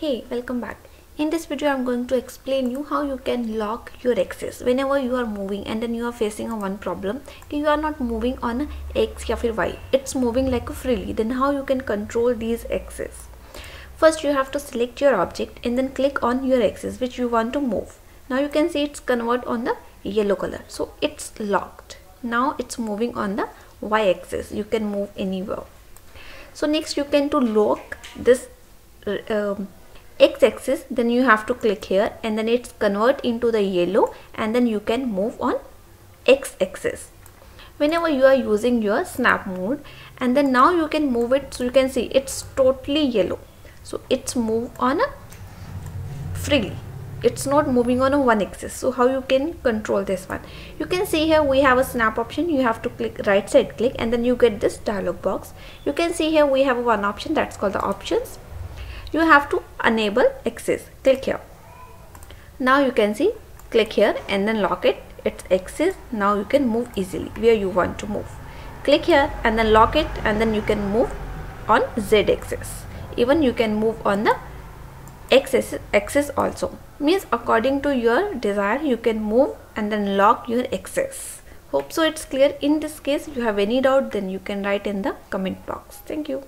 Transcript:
Hey, welcome back. In this video, I'm going to explain you how you can lock your axis whenever you are moving and then you are facing a one problem. You are not moving on X or Y. It's moving like freely. Then how you can control these axes? First, you have to select your object and then click on your axis which you want to move. Now you can see it's convert on the yellow color. So it's locked. Now it's moving on the Y axis. You can move anywhere. So next you can to lock this um, x-axis then you have to click here and then it's convert into the yellow and then you can move on x-axis. Whenever you are using your snap mode and then now you can move it so you can see it's totally yellow. So it's move on a freely. It's not moving on a one axis so how you can control this one? You can see here we have a snap option. You have to click right side click and then you get this dialog box. You can see here we have one option that's called the options you have to enable axis. Click here. Now you can see click here and then lock it. It's axis. Now you can move easily where you want to move. Click here and then lock it and then you can move on z axis. Even you can move on the x axis also. Means according to your desire you can move and then lock your axis. Hope so it's clear. In this case if you have any doubt then you can write in the comment box. Thank you